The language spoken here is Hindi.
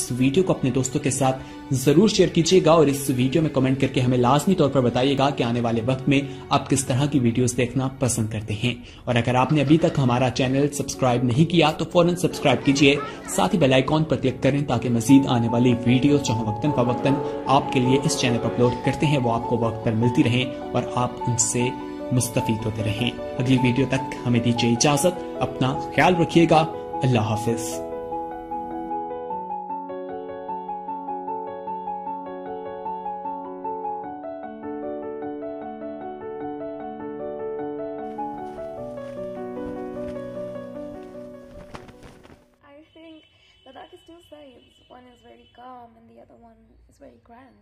इस वीडियो को अपने दोस्तों के साथ ज़रूर शेयर कीजिएगा और इस वीडियो में कमेंट करके हमें लाजमी तौर पर बताइएगा कि आने वाले वक्त में आप किस तरह की वीडियोस देखना पसंद करते हैं। और अगर आपने अभी तक हमारा चैनल सब्सक्राइब नहीं किया तो फ़ौरन सब्सक्राइब कीजिए। साथ ही बेलाइकॉन पर क्लिक करें ताकि मजीद आने वाली वीडियो जो वक्तन फवक्तन आपके लिए इस चैनल पर अपलोड करते हैं, वो आपको वक्त पर मिलती रहे और आप उनसे मुस्तफ़ होते रहें। अगली वीडियो तक हमें दीजिए इजाज़त। अपना ख्याल रखिएगा। अल्लाह हाफिज। That that is two sides. One is very calm and the other one is very grand.